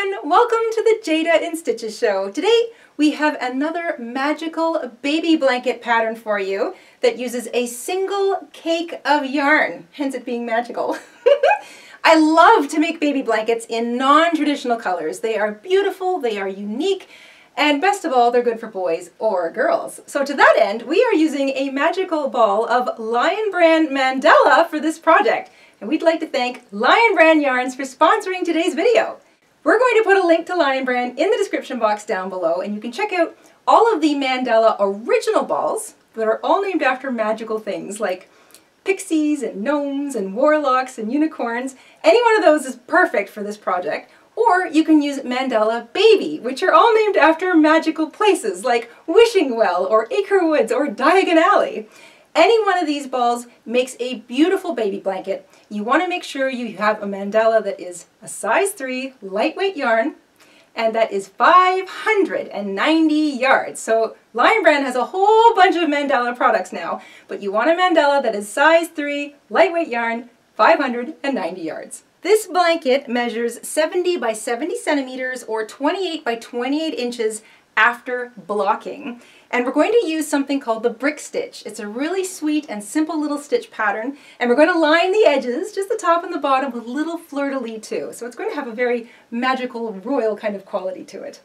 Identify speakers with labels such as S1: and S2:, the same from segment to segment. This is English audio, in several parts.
S1: everyone! Welcome to the Jayda in Stitches show. Today we have another magical baby blanket pattern for you that uses a single cake of yarn, hence it being magical. I love to make baby blankets in non-traditional colors. They are beautiful, they are unique, and best of all, they're good for boys or girls. So to that end, we are using a magical ball of Lion Brand Mandala for this project. And we'd like to thank Lion Brand Yarns for sponsoring today's video. We're going to put a link to Lion Brand in the description box down below, and you can check out all of the Mandala original balls that are all named after magical things like pixies and gnomes and warlocks and unicorns. Any one of those is perfect for this project. Or you can use Mandala Baby, which are all named after magical places like Wishing Well or Acre Woods or Diagon Alley. Any one of these balls makes a beautiful baby blanket. You want to make sure you have a mandala that is a size 3 lightweight yarn and that is 590 yards. So Lion Brand has a whole bunch of mandala products now, but you want a mandala that is size 3 lightweight yarn, 590 yards. This blanket measures 70 by 70 centimeters or 28 by 28 inches after blocking. And we're going to use something called the brick stitch. It's a really sweet and simple little stitch pattern. And we're going to line the edges, just the top and the bottom, with little fleur-de-lis too. So it's going to have a very magical, royal kind of quality to it.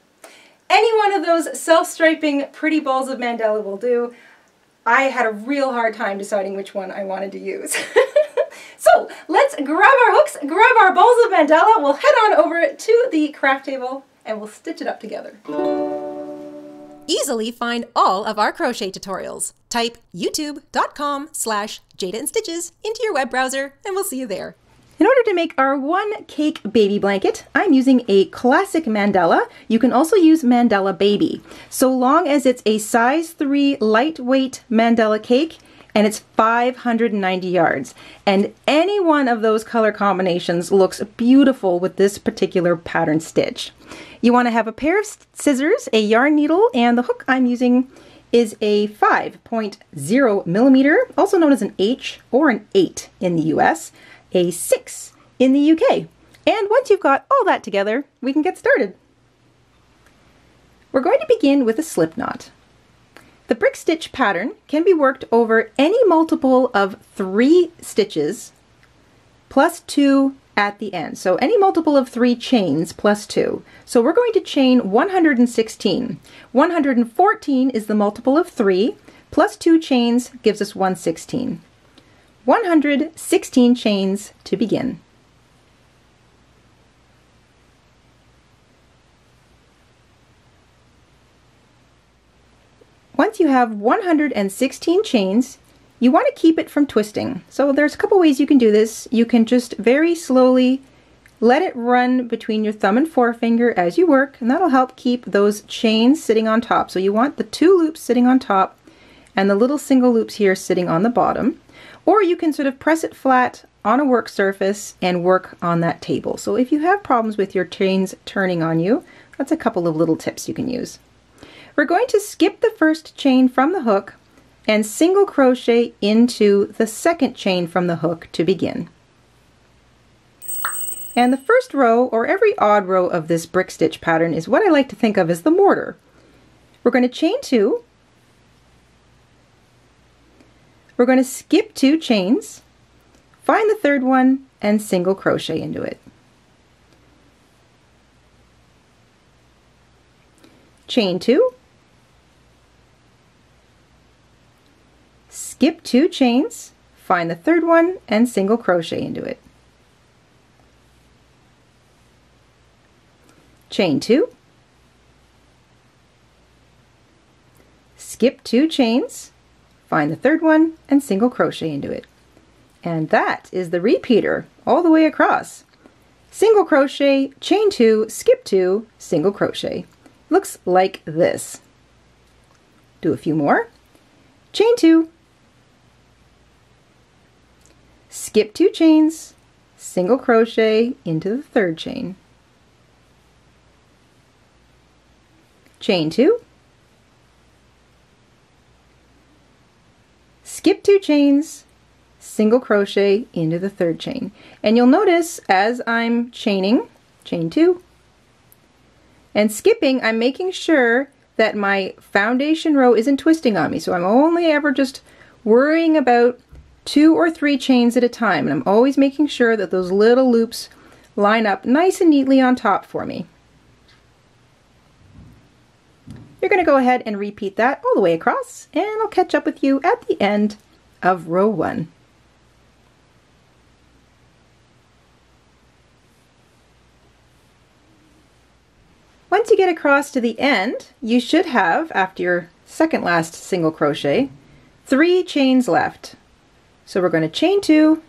S1: Any one of those self-striping pretty balls of mandala will do. I had a real hard time deciding which one I wanted to use. so let's grab our hooks, grab our balls of mandala, we'll head on over to the craft table and we'll stitch it up together.
S2: Easily find all of our crochet tutorials. Type youtube.com slash Jayda and Stitches into your web browser and we'll see you there.
S1: In order to make our one cake baby blanket, I'm using a classic mandala. You can also use mandala baby. So long as it's a size 3 lightweight mandala cake and it's 590 yards. And any one of those color combinations looks beautiful with this particular pattern stitch. You want to have a pair of scissors, a yarn needle, and the hook I'm using is a 5.0 millimeter, also known as an H or an 8 in the US, a 6 in the UK. And once you've got all that together, we can get started. We're going to begin with a slip knot. The brick stitch pattern can be worked over any multiple of three stitches plus two at the end. So any multiple of three chains plus two. So we're going to chain 116. 114 is the multiple of three, plus two chains gives us 116. 116 chains to begin. Once you have 116 chains, you want to keep it from twisting. So there's a couple ways you can do this. You can just very slowly let it run between your thumb and forefinger as you work, and that'll help keep those chains sitting on top. So you want the two loops sitting on top and the little single loops here sitting on the bottom. Or you can sort of press it flat on a work surface and work on that table. So if you have problems with your chains turning on you, that's a couple of little tips you can use. We're going to skip the first chain from the hook and single crochet into the second chain from the hook to begin. And the first row, or every odd row of this brick stitch pattern, is what I like to think of as the mortar. We're going to chain two. We're going to skip two chains, find the third one, and single crochet into it. Chain two, skip two chains, find the third one, and single crochet into it. Chain two, skip two chains, find the third one, and single crochet into it. And that is the repeater all the way across. Single crochet, chain two, skip two, single crochet. Looks like this. Do a few more. Chain two, skip two chains, single crochet into the third chain, chain two, skip two chains, single crochet into the third chain. And you'll notice as I'm chaining, chain two, And skipping, I'm making sure that my foundation row isn't twisting on me. So I'm only ever just worrying about two or three chains at a time. And I'm always making sure that those little loops line up nice and neatly on top for me. You're going to go ahead and repeat that all the way across and I'll catch up with you at the end of row one. Once you get across to the end, you should have, after your second last single crochet, three chains left. So we're going to chain two,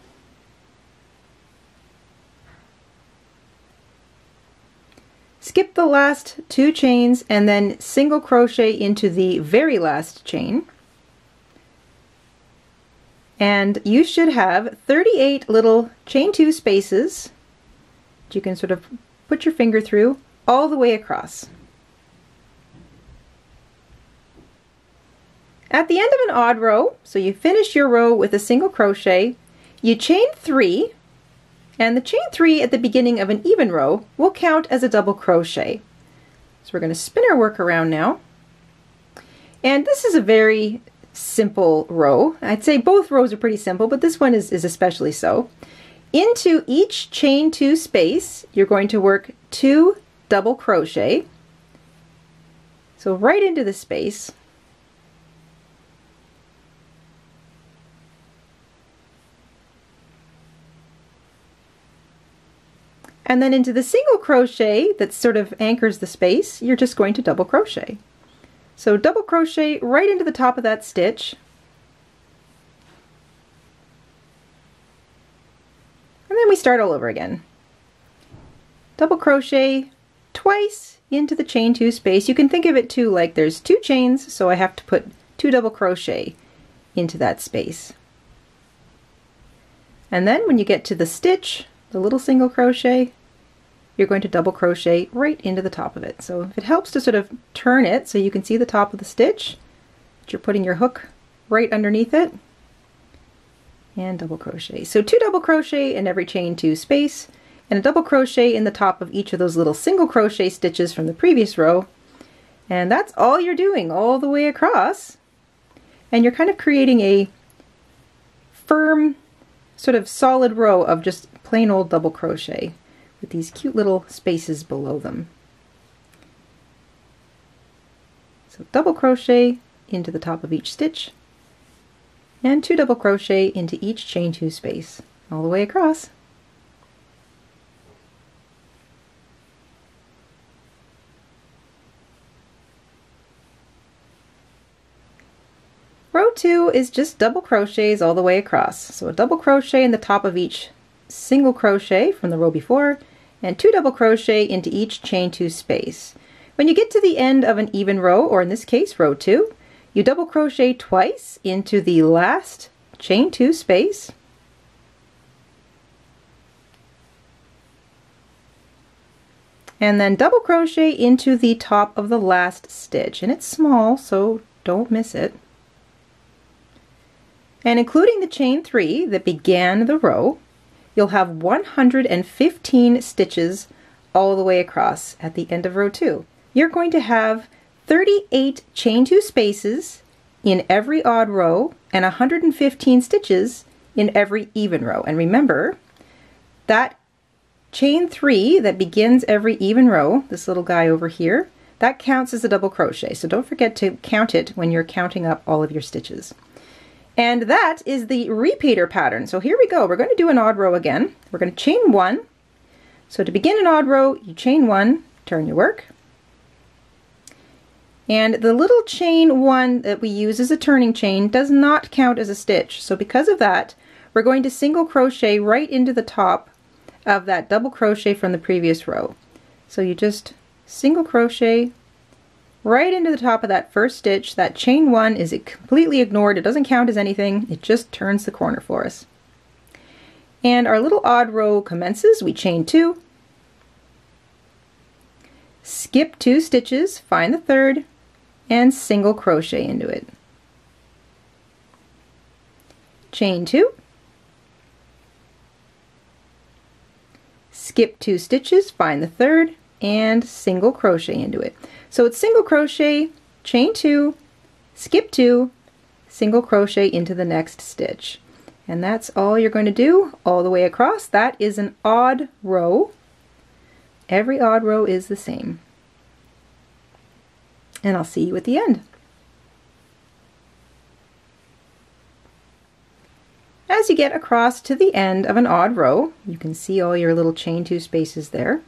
S1: skip the last two chains and then single crochet into the very last chain. And you should have 38 little chain two spaces that you can sort of put your finger through all the way across. At the end of an odd row, so you finish your row with a single crochet, you chain three and the chain three at the beginning of an even row will count as a double crochet. So we're going to spin our work around now. And this is a very simple row. I'd say both rows are pretty simple, but this one is, is especially so. Into each chain two space, you're going to work two double crochet. So right into the space. And then into the single crochet that sort of anchors the space, you're just going to double crochet. So double crochet right into the top of that stitch. And then we start all over again. Double crochet twice into the chain two space. You can think of it too like there's two chains, so I have to put two double crochet into that space. And then when you get to the stitch, the little single crochet, you're going to double crochet right into the top of it. So if it helps to sort of turn it so you can see the top of the stitch, you're putting your hook right underneath it, and double crochet. So two double crochet in every chain two space, and a double crochet in the top of each of those little single crochet stitches from the previous row. And that's all you're doing all the way across. And you're kind of creating a firm, sort of solid row of just plain old double crochet with these cute little spaces below them. So double crochet into the top of each stitch and two double crochet into each chain two space all the way across. Row 2 is just double crochets all the way across. So a double crochet in the top of each single crochet from the row before and two double crochet into each chain two space. When you get to the end of an even row, or in this case row 2, you double crochet twice into the last chain two space. And then double crochet into the top of the last stitch. And it's small so don't miss it. And including the chain three that began the row, you'll have 115 stitches all the way across at the end of row two. You're going to have 38 chain two spaces in every odd row and 115 stitches in every even row. And remember, that chain three that begins every even row, this little guy over here, that counts as a double crochet. So don't forget to count it when you're counting up all of your stitches. And that is the repeater pattern. So here we go. We're going to do an odd row again. We're going to chain one. So to begin an odd row, you chain one, turn your work. And the little chain one that we use as a turning chain does not count as a stitch. So because of that, we're going to single crochet right into the top of that double crochet from the previous row. So you just single crochet right into the top of that first stitch. That chain one is completely ignored. It doesn't count as anything. It just turns the corner for us. And our little odd row commences. We chain two, skip two stitches, find the third, and single crochet into it. Chain two, skip two stitches, find the third, and single crochet into it. So it's single crochet, chain two, skip two, single crochet into the next stitch. And that's all you're going to do all the way across. That is an odd row. Every odd row is the same. And I'll see you at the end. As you get across to the end of an odd row, you can see all your little chain two spaces there.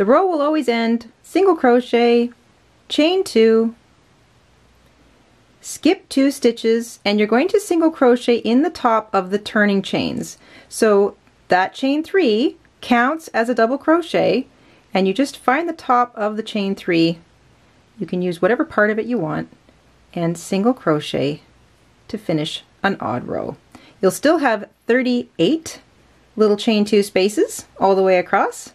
S1: The row will always end single crochet, chain two, skip two stitches, and you're going to single crochet in the top of the turning chains. So that chain three counts as a double crochet, and you just find the top of the chain three. You can use whatever part of it you want, and single crochet to finish an odd row. You'll still have 38 little chain two spaces all the way across.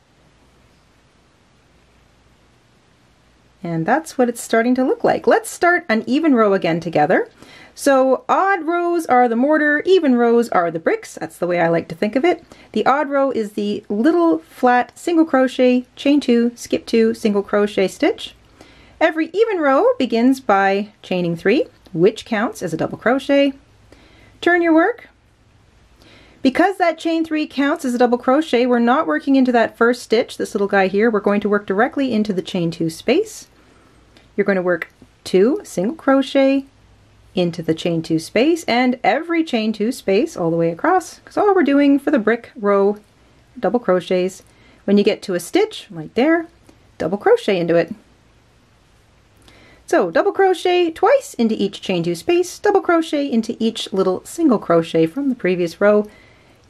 S1: And that's what it's starting to look like. Let's start an even row again together. So odd rows are the mortar, even rows are the bricks. That's the way I like to think of it. The odd row is the little flat single crochet, chain two, skip two, single crochet stitch. Every even row begins by chaining three, which counts as a double crochet. Turn your work. Because that chain three counts as a double crochet, we're not working into that first stitch, this little guy here. We're going to work directly into the chain two space. You're going to work two single crochet into the chain two space and every chain two space all the way across because all we're doing for the brick row double crochets when you get to a stitch right there double crochet into it. So double crochet twice into each chain two space double crochet into each little single crochet from the previous row.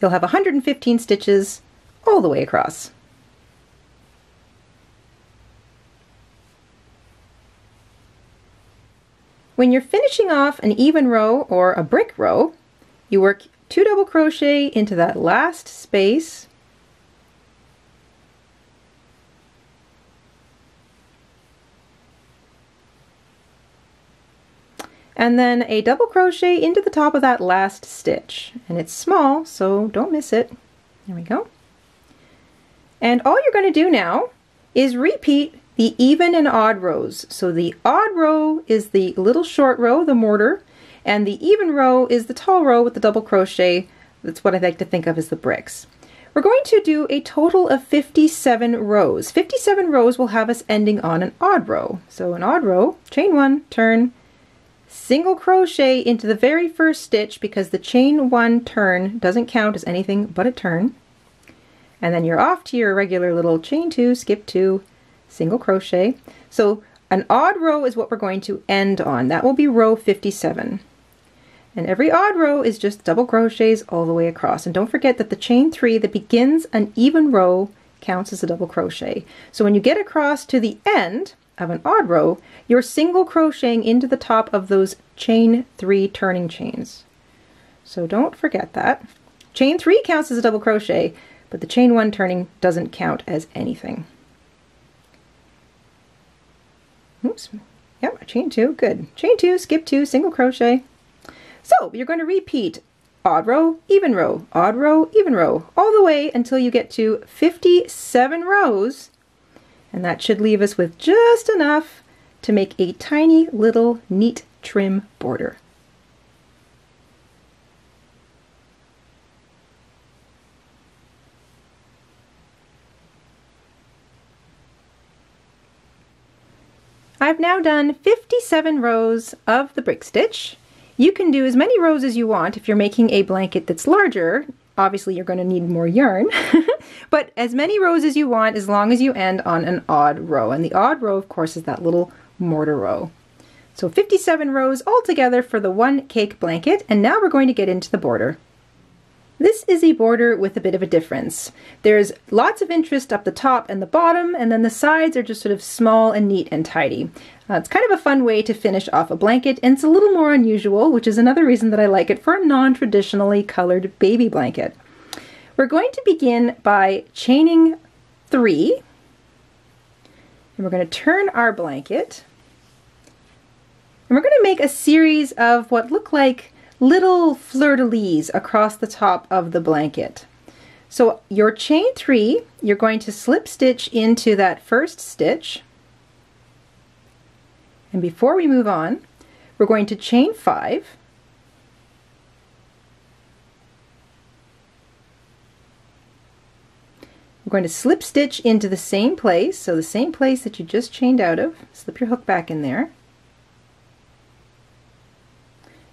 S1: You'll have 115 stitches all the way across When you're finishing off an even row or a brick row, you work two double crochet into that last space. And then a double crochet into the top of that last stitch. And it's small so don't miss it. There we go. And all you're going to do now is repeat the even and odd rows. So the odd row is the little short row, the mortar, and the even row is the tall row with the double crochet. That's what I like to think of as the bricks. We're going to do a total of 57 rows. 57 rows will have us ending on an odd row. So an odd row, chain one, turn, single crochet into the very first stitch because the chain one turn doesn't count as anything but a turn. And then you're off to your regular little chain two, skip two, single crochet. So an odd row is what we're going to end on. That will be row 57. And every odd row is just double crochets all the way across. And don't forget that the chain three that begins an even row counts as a double crochet. So when you get across to the end of an odd row, you're single crocheting into the top of those chain three turning chains. So don't forget that. Chain three counts as a double crochet, but the chain one turning doesn't count as anything. Oops. Yep, chain two, good. Chain two, skip two, single crochet. So you're going to repeat odd row, even row, odd row, even row, all the way until you get to 57 rows. And that should leave us with just enough to make a tiny little neat trim border. I've now done 57 rows of the brick stitch. You can do as many rows as you want if you're making a blanket that's larger. Obviously you're going to need more yarn, but as many rows as you want as long as you end on an odd row. And the odd row, of course, is that little mortar row. So 57 rows altogether for the one cake blanket, and now we're going to get into the border. This is a border with a bit of a difference. There's lots of interest up the top and the bottom, and then the sides are just sort of small and neat and tidy. Uh, it's kind of a fun way to finish off a blanket, and it's a little more unusual, which is another reason that I like it for a non-traditionally colored baby blanket. We're going to begin by chaining three, and we're going to turn our blanket, and we're going to make a series of what look like little fleur-de-lis across the top of the blanket. So your chain three, you're going to slip stitch into that first stitch. And before we move on, we're going to chain five. We're going to slip stitch into the same place, so the same place that you just chained out of, slip your hook back in there.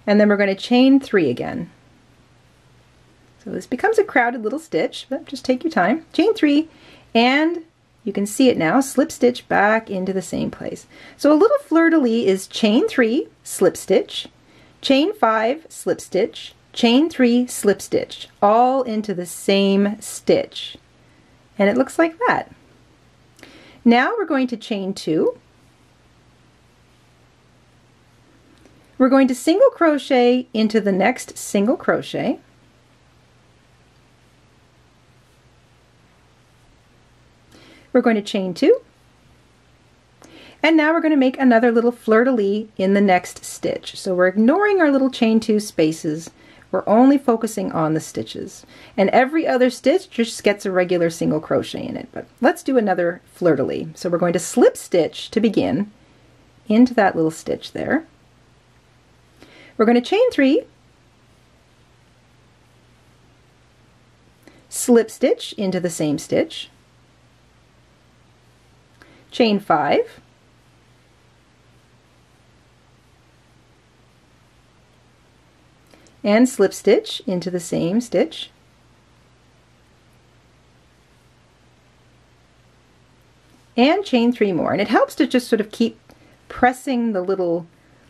S1: And then we're going to chain three again. So this becomes a crowded little stitch, but just take your time. Chain three, and you can see it now, slip stitch back into the same place. So a little fleur-de-lis is chain three, slip stitch, chain five, slip stitch, chain three, slip stitch, all into the same stitch. And it looks like that. Now we're going to chain two. We're going to single crochet into the next single crochet. We're going to chain two. And now we're going to make another little fleur-de-lis in the next stitch. So we're ignoring our little chain two spaces. We're only focusing on the stitches. And every other stitch just gets a regular single crochet in it. But let's do another fleur-de-lis. So we're going to slip stitch to begin into that little stitch there. We're going to chain three, slip stitch into the same stitch, chain five, and slip stitch into the same stitch. And chain three more. And it helps to just sort of keep pressing the little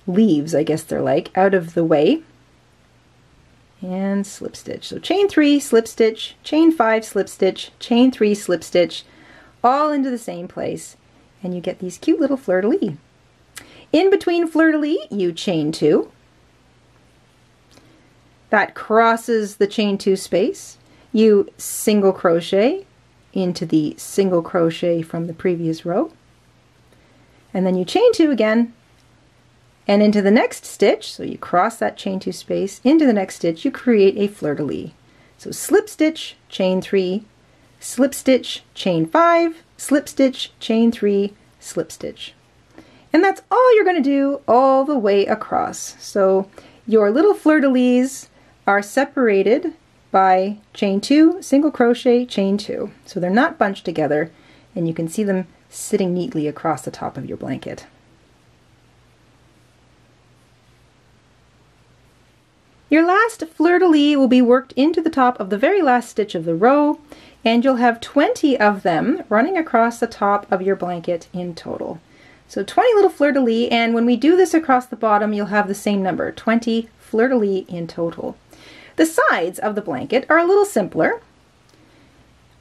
S1: leaves, I guess they're like, out of the way. And slip stitch. So chain three, slip stitch, chain five, slip stitch, chain three, slip stitch, all into the same place and you get these cute little fleur-de-lis. In between fleur-de-lis, you chain two. That crosses the chain two space. You single crochet into the single crochet from the previous row. And then you chain two again and into the next stitch, so you cross that chain two space, into the next stitch you create a fleur-de-lis. So slip stitch, chain three, slip stitch, chain five, slip stitch, chain three, slip stitch. And that's all you're going to do all the way across. So your little fleur-de-lis are separated by chain two, single crochet, chain two. So they're not bunched together and you can see them sitting neatly across the top of your blanket. Your last fleur-de-lis will be worked into the top of the very last stitch of the row and you'll have 20 of them running across the top of your blanket in total. So 20 little fleur-de-lis, and when we do this across the bottom, you'll have the same number, 20 fleur-de-lis in total. The sides of the blanket are a little simpler.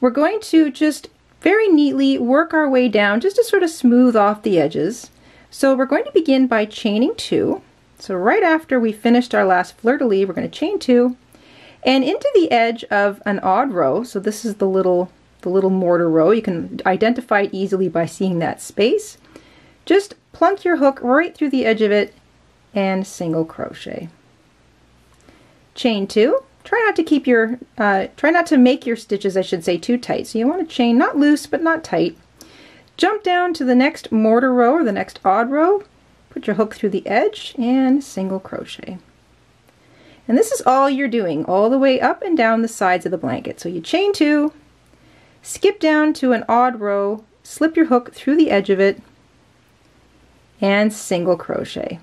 S1: We're going to just very neatly work our way down just to sort of smooth off the edges. So we're going to begin by chaining two. So right after we finished our last fleur-de-lis, we're going to chain two, and into the edge of an odd row, so this is the little, the little mortar row, you can identify it easily by seeing that space, just plunk your hook right through the edge of it and single crochet. Chain two, try not to keep your, uh, try not to make your stitches, I should say, too tight. So you want to chain not loose, but not tight. Jump down to the next mortar row or the next odd row, put your hook through the edge and single crochet. And this is all you're doing, all the way up and down the sides of the blanket. So you chain two, skip down to an odd row, slip your hook through the edge of it, and single crochet.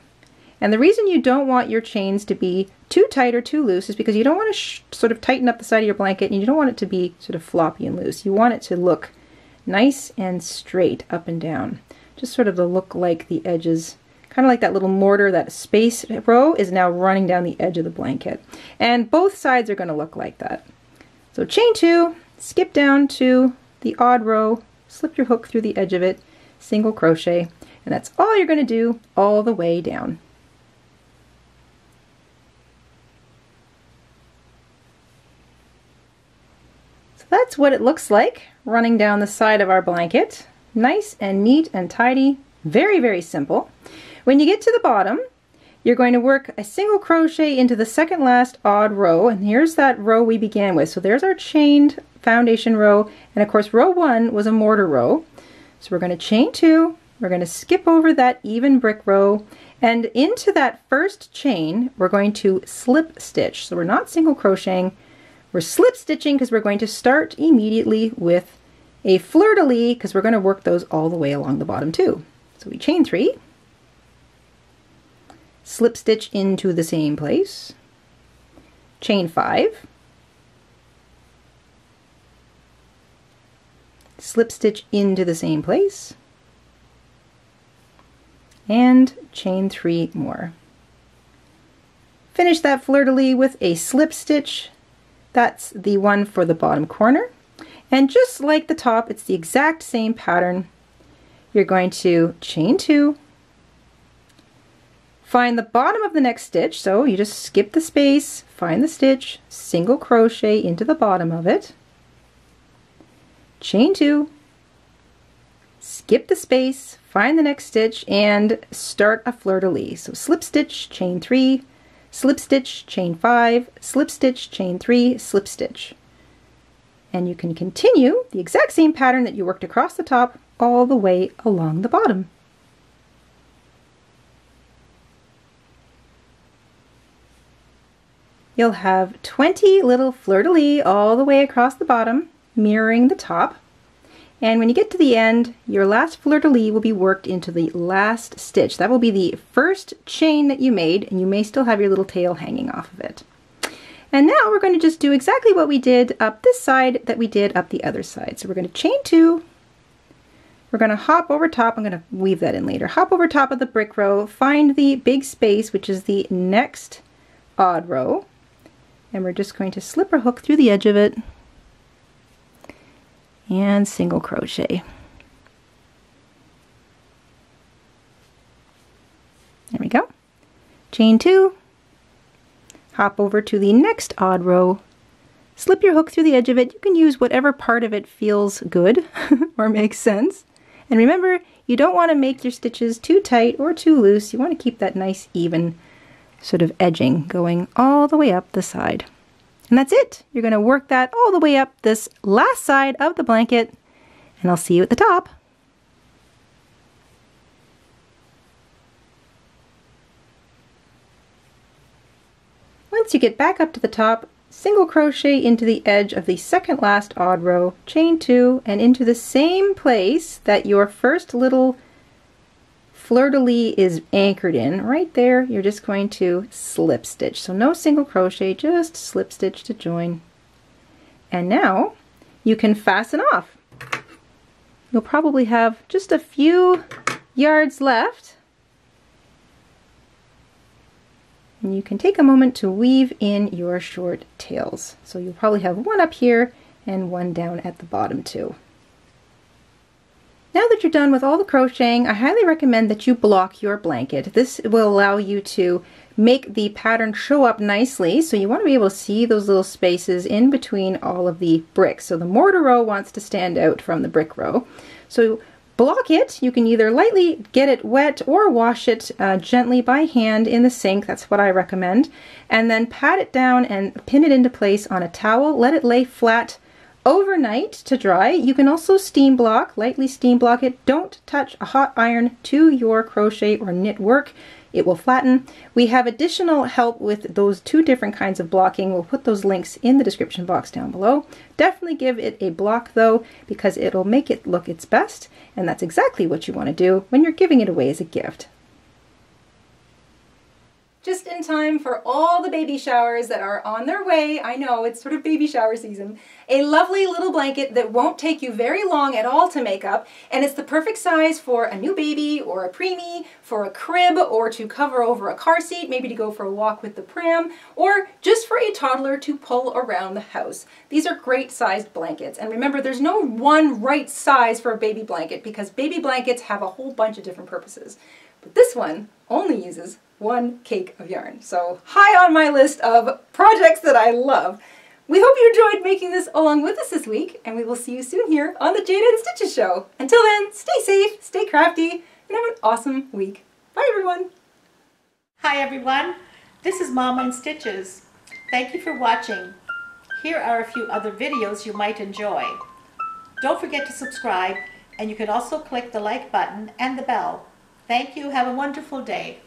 S1: And the reason you don't want your chains to be too tight or too loose is because you don't want to sort of tighten up the side of your blanket and you don't want it to be sort of floppy and loose. You want it to look nice and straight up and down. Just sort of to look like the edges kind of like that little mortar, that space row is now running down the edge of the blanket. And both sides are going to look like that. So chain two, skip down to the odd row, slip your hook through the edge of it, single crochet, and that's all you're going to do all the way down. So that's what it looks like running down the side of our blanket. Nice and neat and tidy, very, very simple. When you get to the bottom, you're going to work a single crochet into the second last odd row, and here's that row we began with. So there's our chained foundation row, and of course row one was a mortar row. So we're going to chain two, we're going to skip over that even brick row, and into that first chain, we're going to slip stitch. So we're not single crocheting, we're slip stitching because we're going to start immediately with a fleur-de-lis because we're going to work those all the way along the bottom too. So we chain three, slip stitch into the same place, chain five, slip stitch into the same place, and chain three more. Finish that fleur-de-lis with a slip stitch. That's the one for the bottom corner. And just like the top, it's the exact same pattern. You're going to chain two, find the bottom of the next stitch. So you just skip the space, find the stitch, single crochet into the bottom of it, chain two, skip the space, find the next stitch, and start a fleur-de-lis. So slip stitch, chain three, slip stitch, chain five, slip stitch, chain three, slip stitch. And you can continue the exact same pattern that you worked across the top all the way along the bottom. You'll have 20 little fleur-de-lis all the way across the bottom, mirroring the top. And when you get to the end, your last fleur-de-lis will be worked into the last stitch. That will be the first chain that you made, and you may still have your little tail hanging off of it. And now we're going to just do exactly what we did up this side that we did up the other side. So we're going to chain two, we're going to hop over top, I'm going to weave that in later, hop over top of the brick row, find the big space, which is the next odd row, and we're just going to slip our hook through the edge of it and single crochet. There we go. Chain two, hop over to the next odd row, slip your hook through the edge of it. You can use whatever part of it feels good or makes sense. And remember, you don't want to make your stitches too tight or too loose. You want to keep that nice even sort of edging going all the way up the side. And that's it. You're going to work that all the way up this last side of the blanket and I'll see you at the top. Once you get back up to the top, single crochet into the edge of the second last odd row, chain two, and into the same place that your first little fleur-de-lis is anchored in, right there, you're just going to slip stitch. So no single crochet, just slip stitch to join. And now you can fasten off. You'll probably have just a few yards left And you can take a moment to weave in your short tails. So you'll probably have one up here and one down at the bottom too. Now that you're done with all the crocheting, I highly recommend that you block your blanket. This will allow you to make the pattern show up nicely. So you want to be able to see those little spaces in between all of the bricks. So the mortar row wants to stand out from the brick row. So block it. You can either lightly get it wet or wash it uh, gently by hand in the sink. That's what I recommend. And then pat it down and pin it into place on a towel. Let it lay flat overnight to dry. You can also steam block, lightly steam block it. Don't touch a hot iron to your crochet or knit work it will flatten. We have additional help with those two different kinds of blocking. We'll put those links in the description box down below. Definitely give it a block though, because it'll make it look its best, and that's exactly what you want to do when you're giving it away as a gift
S3: just in time for all the baby showers that are on their way. I know, it's sort of baby shower season. A lovely little blanket that won't take you very long at all to make up, and it's the perfect size for a new baby or a preemie, for a crib, or to cover over a car seat, maybe to go for a walk with the pram, or just for a toddler to pull around the house. These are great sized blankets, and remember there's no one right size for a baby blanket because baby blankets have a whole bunch of different purposes. But this one only uses one cake of yarn. So high on my list of projects that I love. We hope you enjoyed making this along with us this week, and we will see you soon here on the Jayda and Stitches Show. Until then, stay safe, stay crafty, and have an awesome week. Bye everyone!
S4: Hi everyone, this is Mama in Stitches. Thank you for watching. here are a few other videos you might enjoy. Don't forget to subscribe and you can also click the like button and the bell. Thank you. Have a wonderful day.